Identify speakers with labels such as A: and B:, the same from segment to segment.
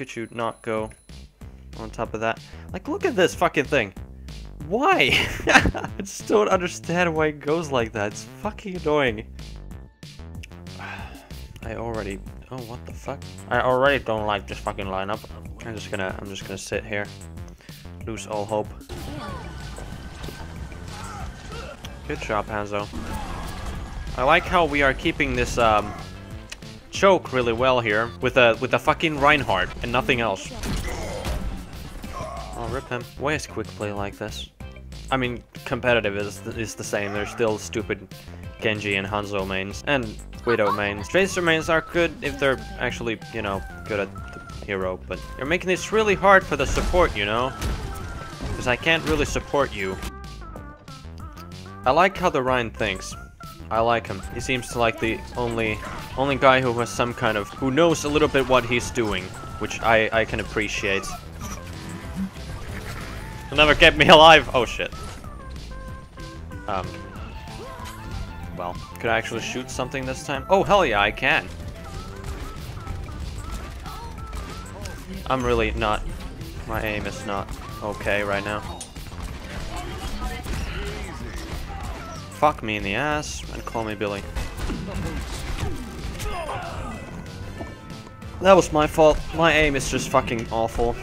A: could you not go on top of that? Like, look at this fucking thing. Why? I just don't understand why it goes like that. It's fucking annoying. I already... Oh, what the fuck? I already don't like this fucking lineup. I'm just gonna... I'm just gonna sit here. Lose all hope. Good job, Hanzo. I like how we are keeping this, um... Choke really well here with a with a fucking Reinhardt and nothing else. I'll rip him. Why is quick play like this? I mean, competitive is is the same. There's still stupid Genji and Hanzo mains and Widow mains. Tracer mains are good if they're actually, you know, good at the hero, but you're making this really hard for the support, you know? Because I can't really support you. I like how the Rein thinks. I like him. He seems to like the only only guy who has some kind of who knows a little bit what he's doing, which I I can appreciate. You'll never get me alive. Oh shit. Um. Well, could I actually shoot something this time? Oh hell yeah, I can. I'm really not. My aim is not okay right now. Fuck me in the ass and call me Billy. That was my fault. My aim is just fucking awful.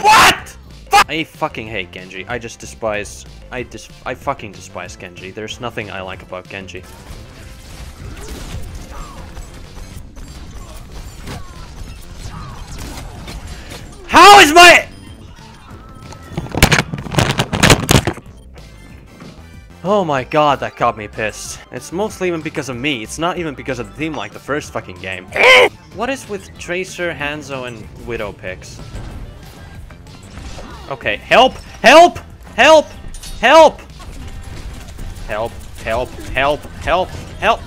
A: What? I fucking hate Genji. I just despise... I dis I fucking despise Genji. There's nothing I like about Genji. How is my... Oh my god, that got me pissed. It's mostly even because of me. It's not even because of the team like the first fucking game. what is with Tracer, Hanzo, and Widow picks? Okay, help! Help! Help! Help! Help, help, help, help, help!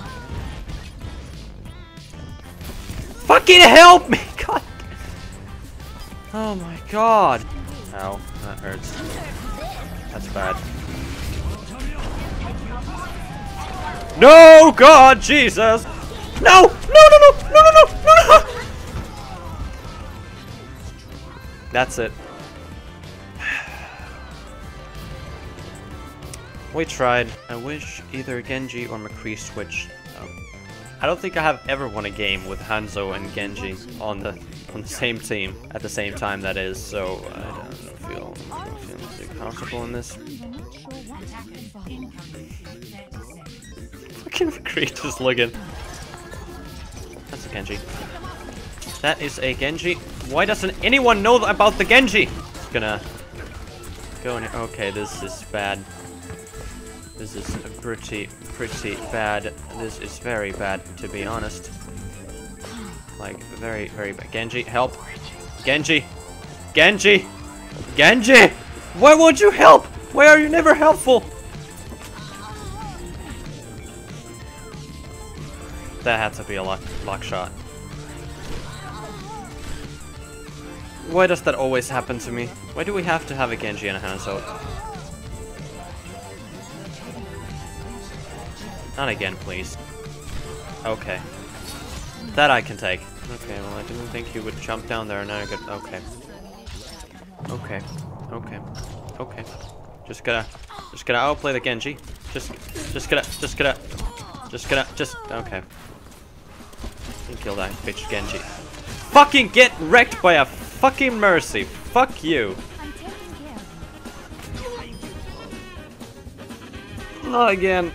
A: Fucking help me! God! Oh my god! Ow, that hurts. That's bad. No, God, Jesus! No! No, no, no, no, no, no, no! That's it. We tried. I wish either Genji or McCree switched. Um, I don't think I have ever won a game with Hanzo and Genji on the on the same team at the same time. That is, so I don't feel I don't feel comfortable in this. Fucking McCree just looking. That's a Genji. That is a Genji. Why doesn't anyone know about the Genji? Just gonna go in. Okay, this is bad. This is pretty, pretty bad. This is very bad, to be honest. Like, very, very bad. Genji, help! Genji! Genji! Genji! Why won't you help? Why are you never helpful? That had to be a luck, luck shot. Why does that always happen to me? Why do we have to have a Genji and a Hanzo? Not again, please. Okay. That I can take. Okay, well, I didn't think you would jump down there, and now I could... Okay. Okay. Okay. Okay. Just gonna... Just gonna outplay the Genji. Just... Just gonna... Just gonna... Just gonna... Just... Okay. Kill that bitch Genji. Fucking get wrecked by a fucking Mercy. Fuck you. Not again.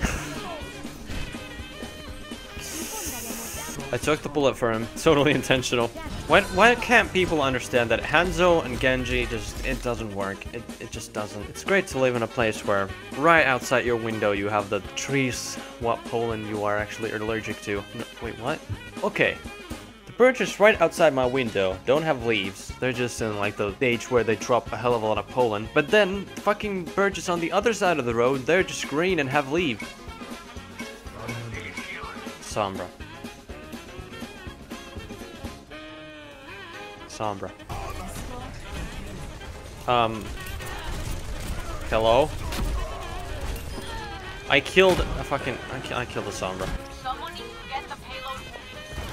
A: I took the bullet for him. Totally intentional. Why, why can't people understand that Hanzo and Genji just, it doesn't work. It, it just doesn't. It's great to live in a place where right outside your window you have the trees, what pollen you are actually allergic to. No, wait, what? Okay. The birches right outside my window don't have leaves. They're just in like the stage where they drop a hell of a lot of pollen. But then, fucking birches on the other side of the road, they're just green and have leaves. Sombra. Sombra. Um. Hello? I killed a fucking. I, I killed a Sombra.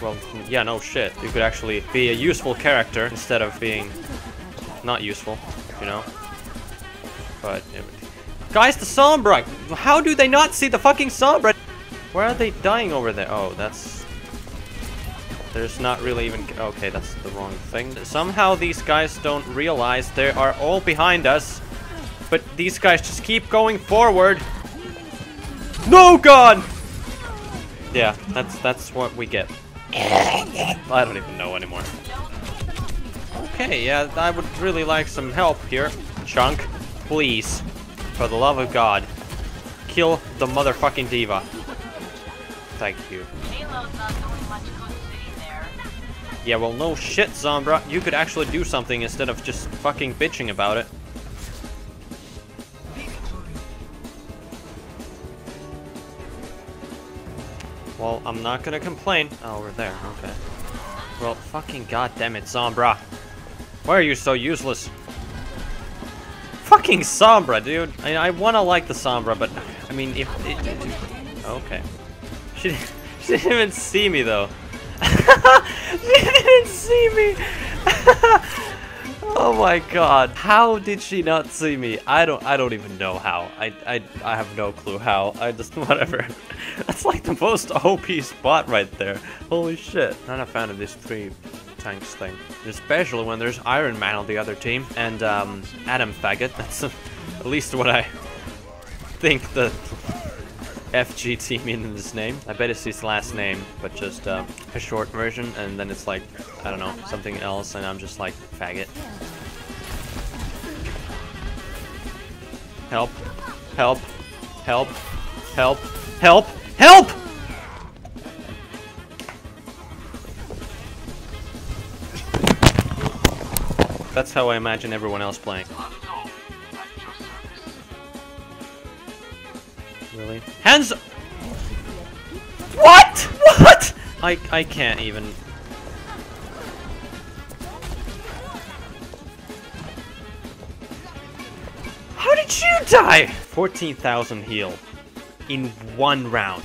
A: well, yeah, no shit. You could actually be a useful character instead of being not useful, you know? But, guys, the Sombra! How do they not see the fucking Sombra? Where are they dying over there? Oh, that's... There's not really even... Okay, that's the wrong thing. Somehow these guys don't realize they are all behind us. But these guys just keep going forward. No, God! Yeah, that's that's what we get. I don't even know anymore. Okay, yeah, I would really like some help here. Chunk, please. For the love of God. Kill the motherfucking D.Va. Thank you. Yeah, well, no shit, Sombra. You could actually do something instead of just fucking bitching about it. Well, I'm not gonna complain. Oh, we're there. Okay. Well, fucking goddamn it, Sombra. Why are you so useless? Fucking Sombra, dude. I, I wanna like the Sombra, but I mean, if it, it, okay. She, she didn't even see me though. she didn't see me. oh my god. How did she not see me? I don't I don't even know how. I I I have no clue how. I just whatever. That's like the most OP spot right there. Holy shit. Not a fan of this three tanks thing. Especially when there's Iron Man on the other team and um, Adam Faggot. That's at least what I think the FG team in his name. I bet it's his last name, but just uh, a short version, and then it's like, I don't know, something else, and I'm just like, faggot. Help. Help. Help. Help. Help. Help! That's how I imagine everyone else playing. Really? Hands! What? What? I, I can't even. How did you die? 14,000 heal in one round.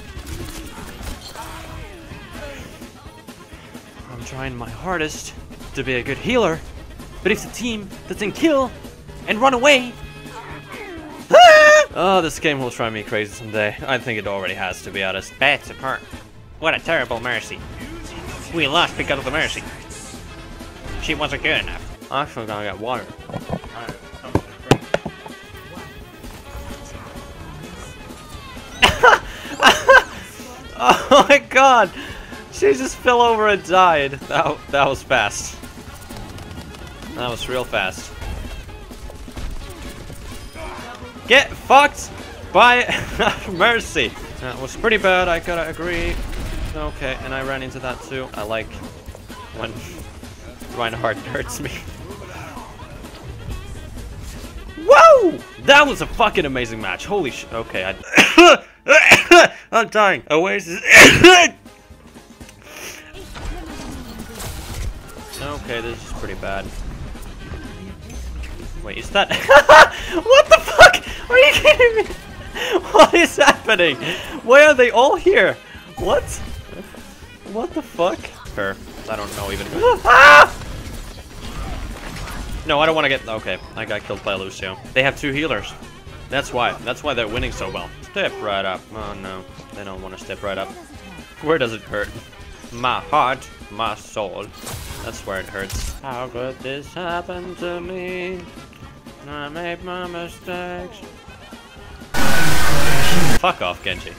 A: I'm trying my hardest to be a good healer, but if the team doesn't kill and run away, oh, this game will drive me crazy someday. I think it already has, to be honest. Bats apart. What a terrible mercy. We lost because of the mercy. She wasn't good enough. I'm actually gonna get water. oh my god! She just fell over and died. That, that was fast. That was real fast. Get fucked by Mercy. That was pretty bad, I gotta agree. Okay, and I ran into that too. I like when Reinhardt hurts me. Whoa! That was a fucking amazing match. Holy sh- Okay, I- I'm dying. Oasis- Okay, this is pretty bad. Wait, is that- What the fuck? Are you kidding me? What is happening? Why are they all here? What? What the fuck? Her. I don't know even. ah! No, I don't want to get... Okay, I got killed by Lucio. They have two healers. That's why. That's why they're winning so well. Step right up. Oh, no. They don't want to step right up. Where does it hurt? My heart, my soul. That's where it hurts. How could this happen to me? I made my mistakes. Fuck off, Genji.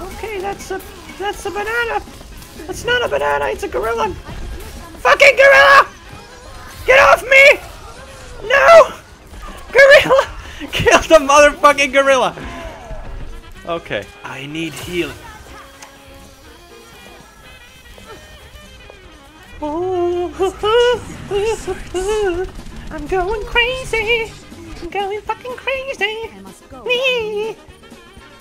A: Okay, that's a that's a banana. That's not a banana, it's a gorilla. Fucking gorilla! Get off me! No! Gorilla! Kill the motherfucking gorilla! Okay. I need healing. I'm going crazy. I'm going fucking crazy. I must go. Me.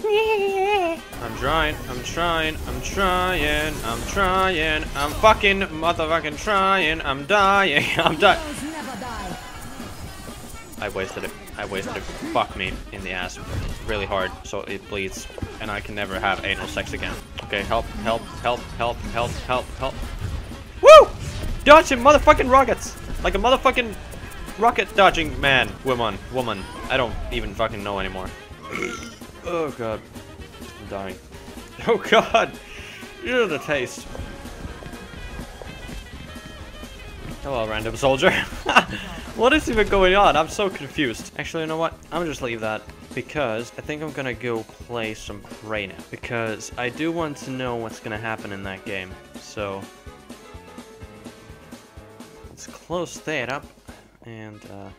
A: Yeah. I'm trying, I'm trying, I'm trying, I'm trying, I'm fucking motherfucking trying, I'm dying, I'm dying. I wasted it. I wasted it. Fuck me in the ass really hard, so it bleeds, and I can never have anal sex again. Okay, help, help, help, help, help, help, help. Woo! Dodging motherfucking rockets! Like a motherfucking rocket dodging man, woman, woman. I don't even fucking know anymore. oh god. I'm dying. Oh god! Ew, the taste. Hello, random soldier. what is even going on? I'm so confused. Actually, you know what? I'm gonna just leave that because I think I'm gonna go play some Prey now. Because I do want to know what's gonna happen in that game. So let's close that up and uh,